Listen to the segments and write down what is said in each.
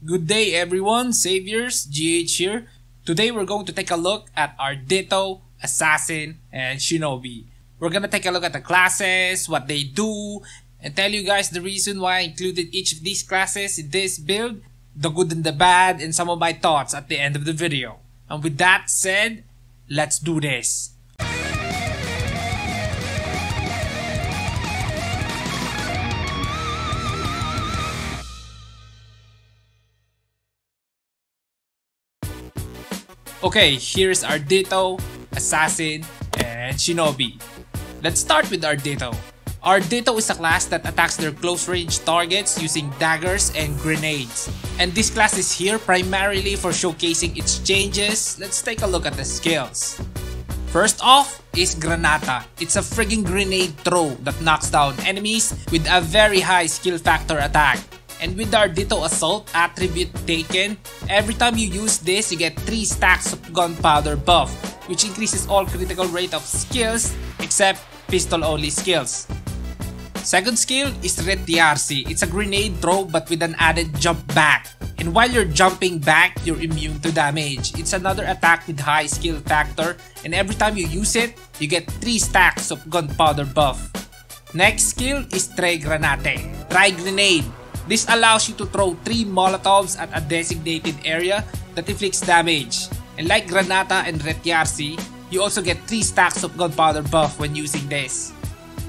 Good day everyone, Saviors, GH here. Today we're going to take a look at our Ditto, Assassin, and Shinobi. We're gonna take a look at the classes, what they do, and tell you guys the reason why I included each of these classes in this build, the good and the bad, and some of my thoughts at the end of the video. And with that said, let's do this. Okay, here's Ardito, Assassin, and Shinobi. Let's start with Ardito. Our Ditto is a class that attacks their close range targets using daggers and grenades. And this class is here primarily for showcasing its changes. Let's take a look at the skills. First off is Granata. It's a frigging grenade throw that knocks down enemies with a very high skill factor attack. And with Ardito Assault attribute taken, every time you use this, you get 3 stacks of gunpowder buff, which increases all critical rate of skills except pistol only skills. Second skill is Ritirarsi. It's a grenade throw but with an added jump back. And while you're jumping back, you're immune to damage. It's another attack with high skill factor and every time you use it, you get 3 stacks of gunpowder buff. Next skill is Tre Granate. Try Grenade. This allows you to throw 3 molotovs at a designated area that inflicts damage. And like Granata and Ritirarsi, you also get 3 stacks of gunpowder buff when using this.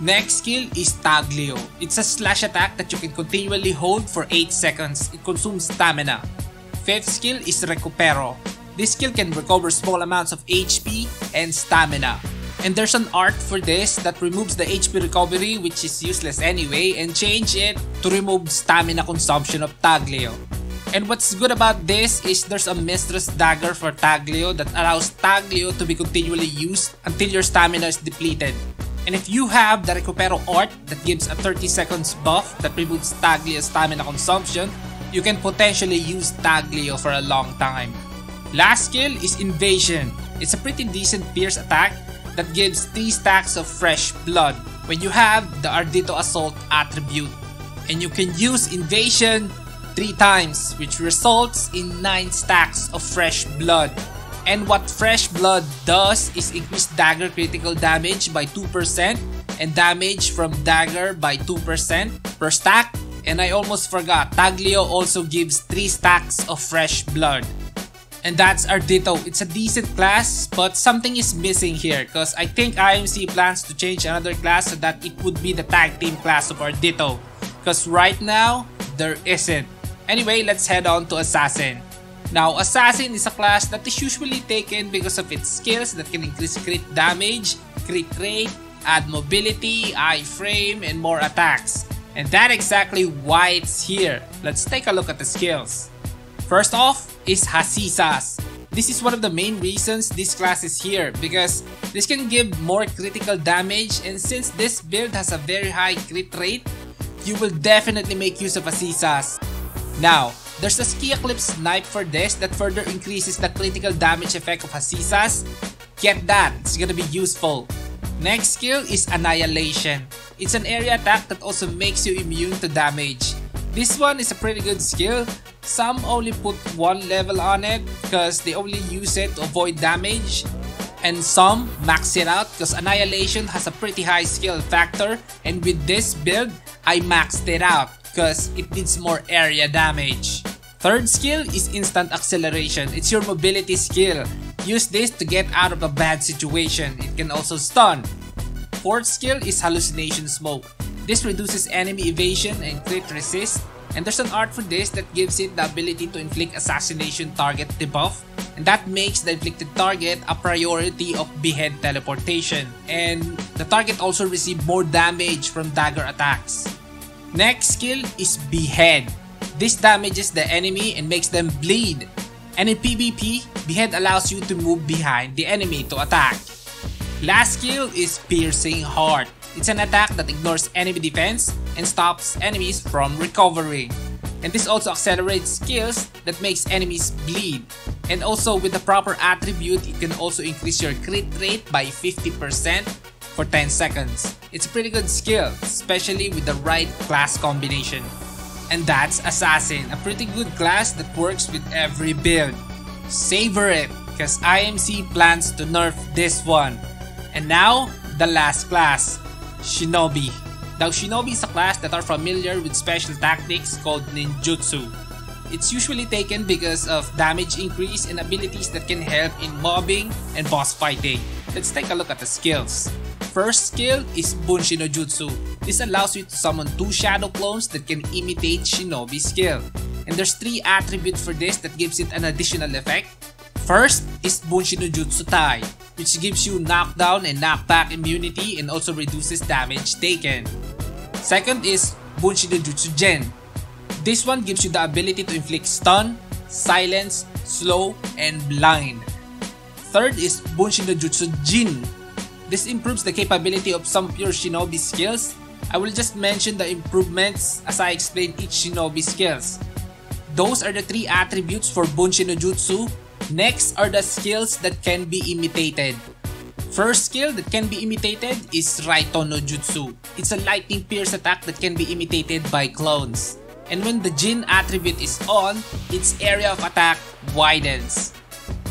Next skill is Taglio. It's a slash attack that you can continually hold for 8 seconds. It consumes stamina. Fifth skill is Recupero. This skill can recover small amounts of HP and stamina. And there's an art for this that removes the HP recovery which is useless anyway and change it to remove stamina consumption of Taglio. And what's good about this is there's a Mistress Dagger for Taglio that allows Taglio to be continually used until your stamina is depleted. And if you have the Recupero art that gives a 30 seconds buff that removes Taglio's stamina consumption, you can potentially use Taglio for a long time. Last skill is Invasion. It's a pretty decent pierce attack that gives 3 stacks of fresh blood when you have the Ardito Assault attribute. And you can use Invasion 3 times which results in 9 stacks of fresh blood. And what fresh blood does is increase dagger critical damage by 2% and damage from dagger by 2% per stack. And I almost forgot, Taglio also gives 3 stacks of fresh blood. And that's Ardito. It's a decent class, but something is missing here because I think IMC plans to change another class so that it would be the tag team class of Ardito. Because right now, there isn't. Anyway, let's head on to Assassin. Now, Assassin is a class that is usually taken because of its skills that can increase crit damage, crit rate, add mobility, iframe, and more attacks. And that's exactly why it's here. Let's take a look at the skills. First off is Hasisas. This is one of the main reasons this class is here because this can give more critical damage and since this build has a very high crit rate, you will definitely make use of Hasisas. Now, there's a Ski Eclipse Snipe for this that further increases the critical damage effect of Hasisas. Get that, it's gonna be useful. Next skill is Annihilation. It's an area attack that also makes you immune to damage. This one is a pretty good skill. Some only put one level on it because they only use it to avoid damage. And some max it out because Annihilation has a pretty high skill factor and with this build, I maxed it out because it needs more area damage. Third skill is Instant Acceleration. It's your mobility skill. Use this to get out of a bad situation. It can also stun. Fourth skill is Hallucination Smoke. This reduces enemy evasion and crit resist, and there's an art for this that gives it the ability to inflict assassination target debuff, and that makes the inflicted target a priority of behead teleportation, and the target also receive more damage from dagger attacks. Next skill is behead. This damages the enemy and makes them bleed. And in PvP, behead allows you to move behind the enemy to attack. Last skill is piercing heart. It's an attack that ignores enemy defense and stops enemies from recovering. And this also accelerates skills that makes enemies bleed. And also with the proper attribute, it can also increase your crit rate by 50% for 10 seconds. It's a pretty good skill, especially with the right class combination. and that's Assassin, a pretty good class that works with every build. Savor it, cause IMC plans to nerf this one. And now, the last class, Shinobi. Now Shinobi is a class that are familiar with special tactics called ninjutsu. It's usually taken because of damage increase and abilities that can help in mobbing and boss fighting. Let's take a look at the skills. First skill is Bunshin no Jutsu. This allows you to summon two shadow clones that can imitate Shinobi skill. And there's three attributes for this that gives it an additional effect. First is Bunshin no Jutsu Tai, which gives you knockdown and knockback immunity and also reduces damage taken. Second is Bunshin no Jutsu Gen. This one gives you the ability to inflict stun, silence, slow, and blind. Third is Bunshin no Jutsu Jin, this improves the capability of some pure shinobi skills. I will just mention the improvements as I explain each shinobi skills. Those are the three attributes for Bunshin no Jutsu. Next are the skills that can be imitated. First skill that can be imitated is Raito no Jutsu. It's a lightning pierce attack that can be imitated by clones. And when the Jin attribute is on, its area of attack widens.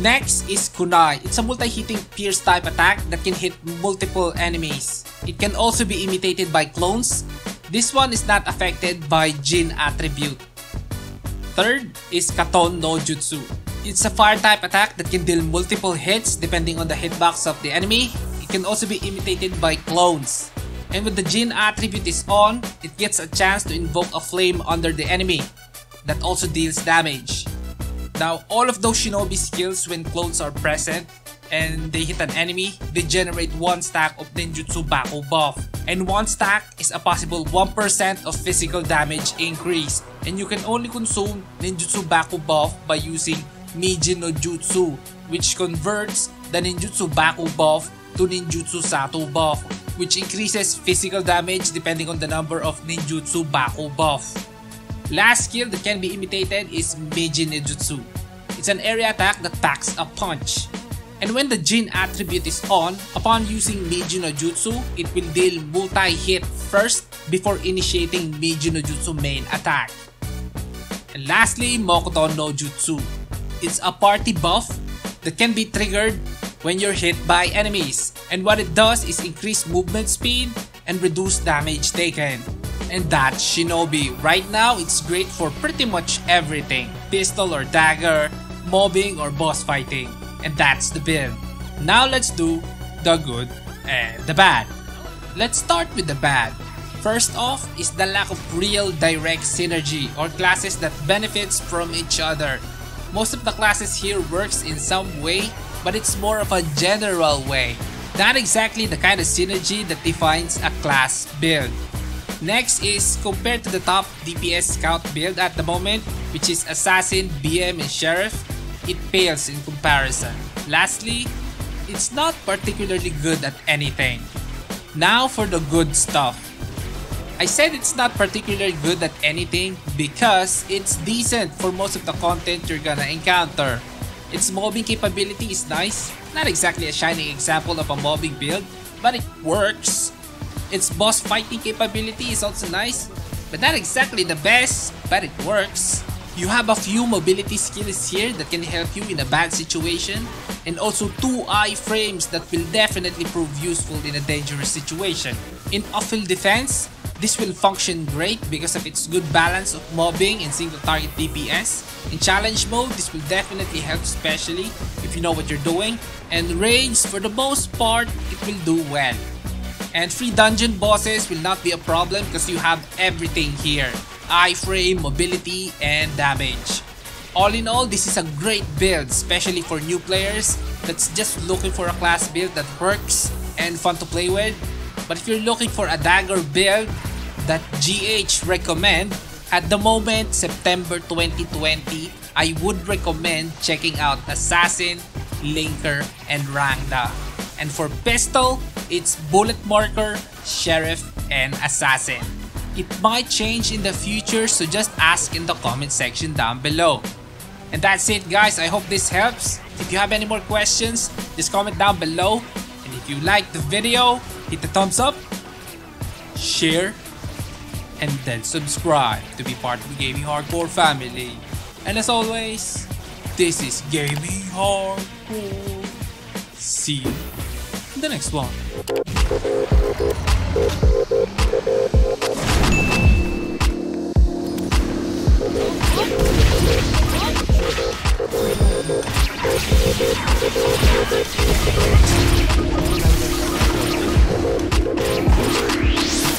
Next is Kunai. It's a multi-hitting pierce type attack that can hit multiple enemies. It can also be imitated by clones. This one is not affected by Jin attribute. Third is Katon no Jutsu. It's a fire type attack that can deal multiple hits depending on the hitbox of the enemy. It can also be imitated by clones. And when the Jin attribute is on, it gets a chance to invoke a flame under the enemy that also deals damage. Now, all of those shinobi skills when clones are present and they hit an enemy, they generate one stack of ninjutsu Baku buff. And one stack is a possible 1% of physical damage increase. And you can only consume ninjutsu Baku buff by using Meijin no Jutsu, which converts the ninjutsu Baku buff to ninjutsu Sato buff, which increases physical damage depending on the number of ninjutsu Baku buff. Last skill that can be imitated is Meijin Jutsu. It's an area attack that packs a punch. And when the Jin attribute is on, upon using Meijin no Jutsu, it will deal multi-hit first before initiating Meijin no Jutsu main attack. And lastly, Mokuton no Jutsu. It's a party buff that can be triggered when you're hit by enemies. And what it does is increase movement speed and reduce damage taken and that's Shinobi. Right now, it's great for pretty much everything. Pistol or dagger, mobbing or boss fighting. And that's the build. Now let's do the good and the bad. Let's start with the bad. First off is the lack of real direct synergy or classes that benefits from each other. Most of the classes here works in some way, but it's more of a general way. Not exactly the kind of synergy that defines a class build. Next is compared to the top DPS scout build at the moment, which is Assassin, BM, and Sheriff, it pales in comparison. Lastly, it's not particularly good at anything. Now for the good stuff. I said it's not particularly good at anything because it's decent for most of the content you're gonna encounter. Its mobbing capability is nice, not exactly a shining example of a mobbing build, but it works. Its boss fighting capability is also nice, but not exactly the best, but it works. You have a few mobility skills here that can help you in a bad situation, and also two iframes that will definitely prove useful in a dangerous situation. In off-field defense, this will function great because of its good balance of mobbing and single target DPS. In challenge mode, this will definitely help especially if you know what you're doing. And raids, for the most part, it will do well. And free dungeon bosses will not be a problem because you have everything here. Iframe, mobility, and damage. All in all, this is a great build, especially for new players that's just looking for a class build that works and fun to play with. But if you're looking for a dagger build that GH recommend, at the moment, September 2020, I would recommend checking out Assassin, Linker, and Rangda. And for pistol, it's Bullet Marker, Sheriff, and Assassin. It might change in the future so just ask in the comment section down below. And that's it guys, I hope this helps. If you have any more questions, just comment down below. And if you like the video, hit the thumbs up, share, and then subscribe to be part of the Gaming Hardcore family. And as always, this is Gaming Hardcore. See you in the next one.